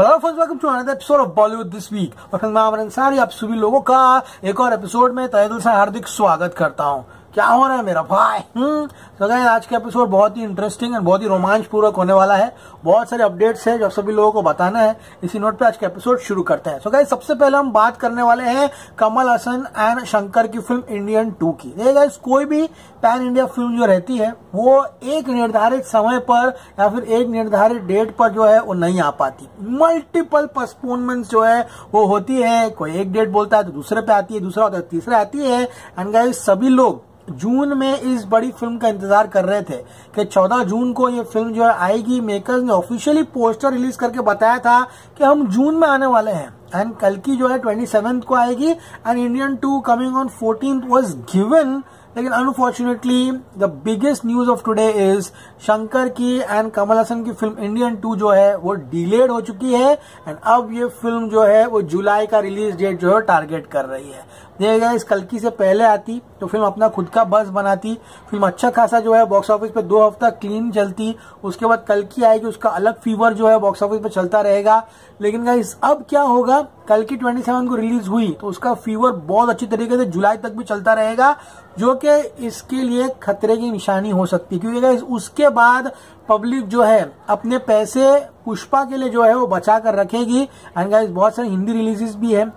Hello friends welcome to another episode of Bollywood this week और friends मैं अमर अंसारी आप सभी लोगों का एक और एपिसोड में तहे दिल से हार्दिक स्वागत करता हूँ। क्या हो रहा है मेरा भाई? हम्म? तो गाइस आज का एपिसोड बहुत ही इंटरेस्टिंग एंड बहुत ही रोमांच पूर्वक होने वाला है। बहुत सारे अपडेट्स है जो सभी लोगों को बताना है। इसी नोट पे आज का एपिसोड शुरू करते हैं। सो गाइस सबसे पहले हम बात करने वाले हैं कमल हसन एंड शंकर की फ़िल्म इंडियन टू की। देखिए कोई भी पैन इंडिया फ़िल्म जो रहती है, वो एक निर्धारित समय पर या फिर एक निर्धारित डेट पर जो है, वो नहीं आ पाती। मल्टीपल पोस्टपोनमेंट जो है, वो होती है। कोई एक डेट बोलता है तो दूसरे पे आती है, दूसरा होता है तीसरे आती है। एंड गाइस सभी लोग जून में इस बड़ी फ़िल्म का इंतज़ार कर रहे थे कि 14 जून को ये फ़िल्म जो है आएगी मेकर्स ने ऑफिशियली पोस्टर रिलीज़ करके बताया था कि हम जून में आने वाले हैं। एंड कल की जो है ट्वेंटी को आएगी। And Indian two coming on fourteen was given लेकिन unfortunately the biggest news of today is Shankar की एंड कमल हसन की फ़िल्म इंडियन टू जो है, वो डिलेड हो चुकी है एंड अब ये फ़िल्म जो है, वो जुलाई का रिलीज़ डेट जो है टारगेट कर रही है। देखिएगा इस कलकी से पहले आती तो फ़िल्म अपना खुद का बस बनाती। फ़िल्म अच्छा खासा जो है बॉक्स ऑफ़िस पे दो हफ़्ता क्लीन चलती। उसके बाद कल की आएगी, उसका अलग फीवर जो है बॉक्स ऑफ़िस पे चलता रहेगा। लेकिन गाइस अब क्या होगा? कल की 27 को रिलीज़ हुई तो उसका फीवर बहुत अच्छी तरीके से जुलाई तक भी चलता रहेगा। जो कि इसके लिए खतरे की निशानी हो सकती है। क्योंकि उसके बाद पब्लिक जो है, अपने पैसे पुष्पा के लिए जो है, वो बचा कर रखेगी। एंड गाइज़ बहुत सारी हिंदी रिलीजेस भी है।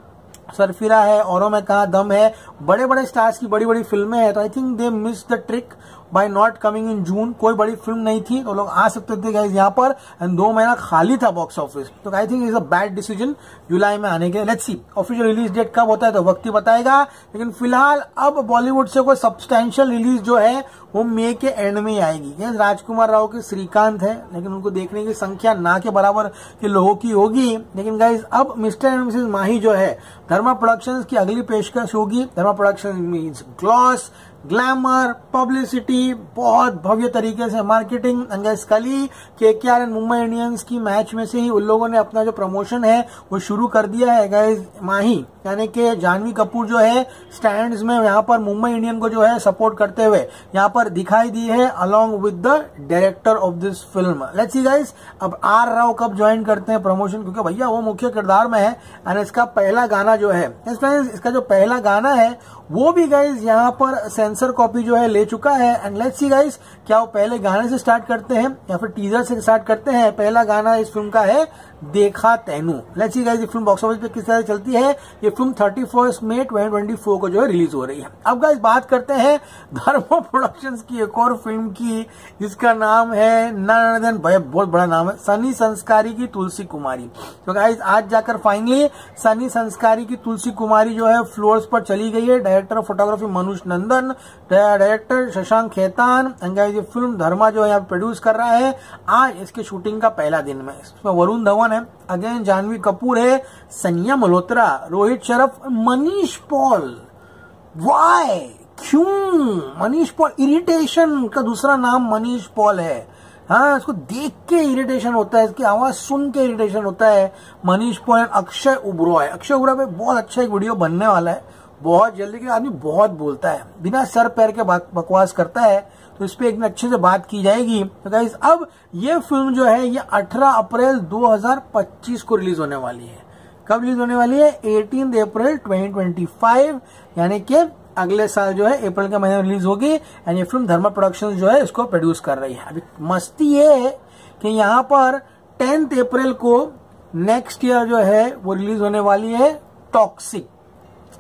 सरफिरा है, औरों में कहा दम है। बड़े बड़े स्टार्स की बड़ी बड़ी फ़िल्में हैं। तो I think they miss the trick by not coming in June कोई बड़ी फ़िल्म नहीं थी तो लोग आ सकते थे गाइज़ यहाँ पर एंड दो महीना खाली था बॉक्स ऑफ़िस तो I think is a bad decision जुलाई में आने के let's see official release date कब होता है तो वक्त ही बताएगा, लेकिन फ़िलहाल अब बॉलीवुड से कोई सब्सटैंशियल रिलीज़ जो है, वो मे के एंड में ही आएगी. यस राजकुमार राव के श्रीकांत है, लेकिन उनको देखने की संख्या ना के बराबर के लोगों की होगी. लेकिन गाइज़ अब मिस्टर एंड मिसेज माही जो है धर्मा प्रोडक्शन की अगली पेशकश होगी. Dharma production means gloss glamour, publicity, बहुत भव्य तरीके से मार्केटिंग अंगेस कली K K R and Mumbai Indians की मैच में से ही उन लोगों ने अपना जो प्रमोशन है, वो शुरू कर दिया है गाइज़ माही। यानी कि जानवी कपूर जो है स्टैंड्स में यहाँ पर मुंबई इंडियन को जो है सपोर्ट करते हुए यहाँ पर दिखाई दी है along with the director of this film let's see guys अब आर राव कब ज्वाइन करते हैं प्रमोशन क्योंकि भैया वो मुख्य किरदार में है एंड इसका पहला गाना जो है इसका जो पहला गाना है, वो भी गाइज़ यहाँ पर सेंसर कॉपी जो है ले चुका है। एंड लेट्स सी गाइज़ क्या वो पहले गाने से स्टार्ट करते हैं या फिर टीजर से स्टार्ट करते हैं? पहला गाना इस फ़िल्म का है, देखा तैनू। लेट्स सी गाइस ये फ़िल्म बॉक्स ऑफ़िस पे किस तरह चलती है? ये film thirty first May twenty को जो है रिलीज़ हो रही है। अब गाइस बात करते हैं धर्मो प्रोडक्शंस की, एक और फ़िल्म की, जिसका नाम है नारायण नन बहुत बड़ा नाम है, सनी संस्कारी की तुलसी कुमारी। तो गाइस आज जाकर फाइनली सनी संस्कारी की तुलसी कुमारी जो है फ्लोर्स पर चली गई है। डायरेक्टर ऑफ़ फोटोग्राफी मनुष नंदन डायरेक्टर शशांक खेतान ये फ़िल्म धर्मा जो यहाँ प्रोड्यूस कर रहा है। आज इसके शूटिंग का पहला दिन में। इसमें वरुण धवन है। अगेन जानवी कपूर है। सनिया मल्होत्रा, रोहित शरफ, मनीष पॉल। वाई क्यों? मनीष पॉल इरिटेशन का दूसरा नाम मनीष पॉल है। हाँ इसको देख के इरिटेशन होता है। इसकी आवाज़ सुन के इरिटेशन होता है। मनीष पॉल अक्षय उब्रो है अक्षय उब्रॉय पे बहुत अच्छा एक वीडियो बनने वाला है। बहुत जल्दी के आदमी बहुत बोलता है। बिना सर पैर के बकवास करता है तो इस पर एक अच्छे से बात की जाएगी। तो गाइस अब ये फ़िल्म जो है, ये 18 अप्रैल 2025 को रिलीज़ होने वाली है। कब रिलीज़ होने वाली है? 18 अप्रैल 2025 यानी कि अगले साल जो है, अप्रैल के महीने में रिलीज़ होगी एंड ये फ़िल्म धर्मा प्रोडक्शन जो है, इसको प्रोड्यूस कर रही है। अभी मस्ती ये है कि यहाँ पर टेंथ अप्रैल को नेक्स्ट ईयर जो है, वो रिलीज़ होने वाली है टॉक्सिक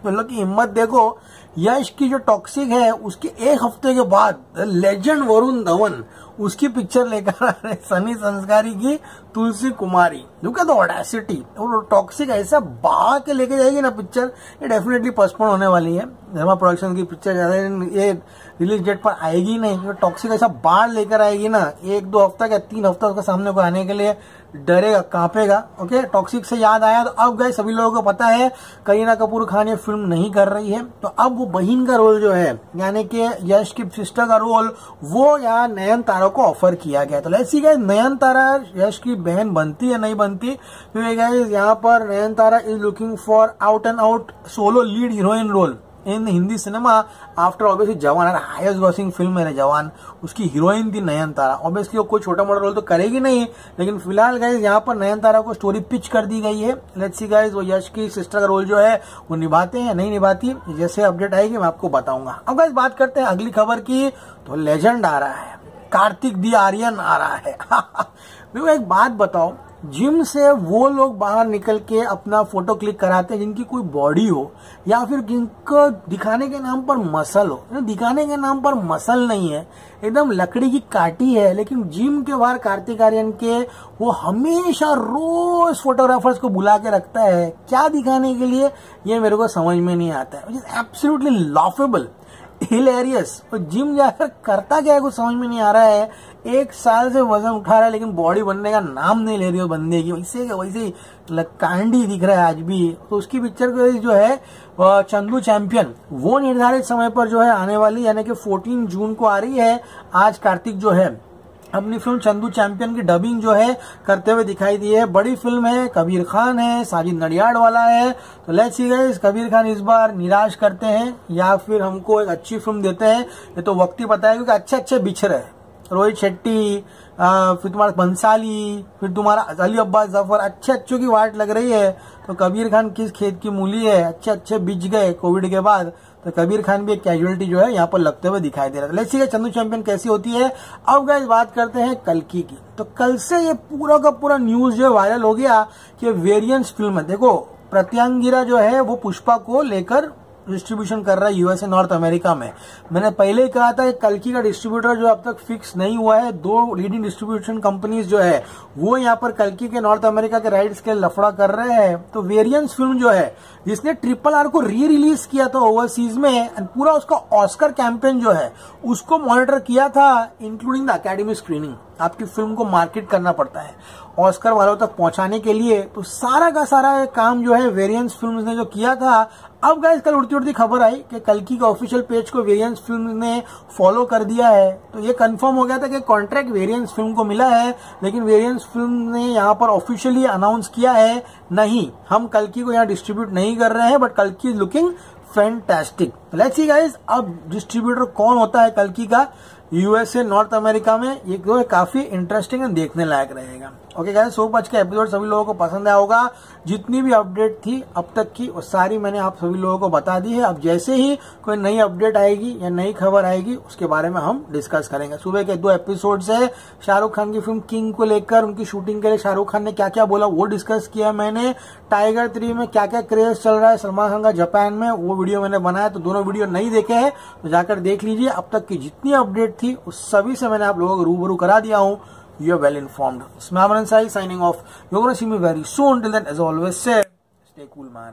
मतलब की हिम्मत देखो यश की जो टॉक्सिक है, उसके एक हफ़्ते के बाद लेजेंड वरुण धवन, उसकी पिक्चर लेकर आ रहे सनी संस्कारी की Tulsi Kumari. Look at the audacity और टॉक्सिक ऐसा बहा के लेके जाएगी ना पिक्चर ये डेफिनेटली पोस्टपोन होने वाली है। धर्मा प्रोडक्शन की पिक्चर ज़्यादा ये रिलीज़ डेट पर आएगी नहीं। तो टॉक्सिक ऐसा बाढ़ लेकर आएगी ना, एक दो हफ़्ता या तीन हफ़्ता उसके सामने को आने के लिए डरेगा, कांपेगा ओके टॉक्सिक से याद आया तो अब गए सभी लोगों को पता है, करीना कपूर खान ये फ़िल्म नहीं कर रही है। तो अब वो बहन का रोल जो है, यानी कि यश की सिस्टर का रोल वो यहाँ नयन तारा को ऑफ़र किया गया। तो ऐसी गए नयन तारा यश की बहन बनती है नहीं बनती? क्योंकि तो यहाँ पर Nayan Tara is looking for out and out solo lead heroine role in Hindi cinema after obviously Jawan highest grossing film मेरे जवान उसकी हीरोइन थी नयन तारा। ऑब्वियसली वो कोई छोटा मोटा रोल तो करेगी नहीं, लेकिन फ़िलहाल गाइज़ यहाँ पर नयन तारा को स्टोरी पिच कर दी गई है। लेट्स सी गाइज़ वो यश की सिस्टर का रोल जो है, वो निभाते हैं नहीं निभाती, जैसे अपडेट आएगी मैं आपको बताऊँगा। अब गाइज़ बात करते हैं अगली खबर की तो लेजेंड आ रहा है। कार्तिक दी आर्यन आ रहा है। एक बात बताओ जिम से वो लोग बाहर निकल के अपना फ़ोटो क्लिक कराते हैं जिनकी कोई बॉडी हो, या फिर जिनको दिखाने के नाम पर मसल हो। दिखाने के नाम पर मसल नहीं है, एकदम लकड़ी की काटी है, लेकिन जिम के बाहर कार्तिक आर्यन के वो हमेशा रोज फोटोग्राफर्स को बुला के रखता है, क्या दिखाने के लिए? ये मेरे को समझ में नहीं आता है। एब्सोल्युटली लॉफेबल हिलेरियस और जिम जाकर करता क्या है, कुछ समझ में नहीं आ रहा है। एक साल से वज़न उठा रहा है, लेकिन बॉडी बनने का नाम नहीं ले रही हो बंदे की। वैसे वैसे ही कांडी दिख रहा है आज भी। तो उसकी पिक्चर जो है चंदू चैंपियन वो निर्धारित समय पर जो है आने वाली, यानी कि 14 जून को आ रही है। आज कार्तिक जो है अपनी फ़िल्म चंदू चैंपियन की डबिंग जो है करते हुए दिखाई दी है। बड़ी फ़िल्म है, कबीर खान है, साजिद नडियाड वाला है। तो let's see guys Kabir Khan इस बार निराश करते हैं या फिर हमको एक अच्छी फ़िल्म देते हैं? ये तो वक्त ही बताया क्योंकि अच्छे अच्छे बिछर है। रोहित शेट्टी फिर तुम्हारा बंसाली, फिर तुम्हारा अली अब्बास ज़फ़र, अच्छे अच्छों की वाट लग रही है। तो कबीर खान किस खेत की मूली है? अच्छे अच्छे बिछ गए कोविड के बाद। तो कबीर खान भी एक कैजुअलिटी जो है यहाँ पर लगते हुए दिखाई दे रहा था। लेट्स चंदू चैंपियन कैसी होती है। अब गैस बात करते हैं कल की। की तो कल से ये पूरा का पूरा न्यूज़ जो वायरल हो गया कि वेरियंस फ़िल्म है। देखो, प्रत्यांगिरा जो है वो पुष्पा को लेकर डिस्ट्रीब्यूशन कर रहा है यूएसए नॉर्थ अमेरिका में। मैंने पहले ही कहा था कि कलकी का डिस्ट्रीब्यूटर जो अब तक फिक्स नहीं हुआ है, दो लीडिंग डिस्ट्रीब्यूशन कंपनीज़ जो है, वो यहाँ पर कलकी के नॉर्थ अमेरिका के राइट्स के लफड़ा कर रहे हैं। तो वेरियंस फ़िल्म जो है, जिसने ट्रिपल आर को री रिलीज़ किया था ओवरसीज में पूरा उसका ऑस्कर कैंपेन जो है, उसको मॉनिटर किया था इंक्लूडिंग द अकेडमी स्क्रीनिंग आपकी फ़िल्म को मार्केट करना पड़ता है। ऑस्कर वालों तक पहुँचाने के लिए तो सारा का सारा काम जो है वेरियंस फ़िल्म ने जो किया था। अब गाइस कल उड़ती उड़ती खबर आई कि कलकी का ऑफिशियल पेज को वेरियंस फ़िल्म ने फॉलो कर दिया है। तो ये कंफर्म हो गया था कि कॉन्ट्रैक्ट वेरियंस फ़िल्म को मिला है, लेकिन वेरियंस फ़िल्म ने यहाँ पर ऑफिशियली अनाउंस किया है, नहीं। हम कलकी को यहाँ डिस्ट्रीब्यूट नहीं कर रहे हैं but कलकी is looking fantastic let's see guys अब डिस्ट्रीब्यूटर कौन होता है कलकी का? यूएसए नॉर्थ अमेरिका में ये जो काफ़ी इंटरेस्टिंग देखने लायक रहेगा। ओके गाइस सो बच के एपिसोड सभी लोगों को पसंद आया होगा। जितनी भी अपडेट थी, अब तक की वो सारी मैंने आप सभी लोगों को बता दी है। अब जैसे ही कोई नई अपडेट आएगी या नई खबर आएगी, उसके बारे में हम डिस्कस करेंगे। सुबह के दो एपिसोड से शाहरुख खान की फ़िल्म किंग को लेकर, उनकी शूटिंग के लिए शाहरुख खान ने क्या क्या बोला, वो डिस्कस किया मैंने। टाइगर थ्री में क्या क्या क्रेज चल रहा है, सलमान खान का जापान में, वो वीडियो मैंने बनाया तो दोनों वीडियो नहीं देखे हैं। तो जाकर देख लीजिए, अब तक की जितनी अपडेट थी, उस सभी से मैंने आप लोगों को रूबरू करा दिया हूँ। You're well informed. Smamaran Sai signing off. You're going to see me very soon. Till then, as always, say, stay cool, man.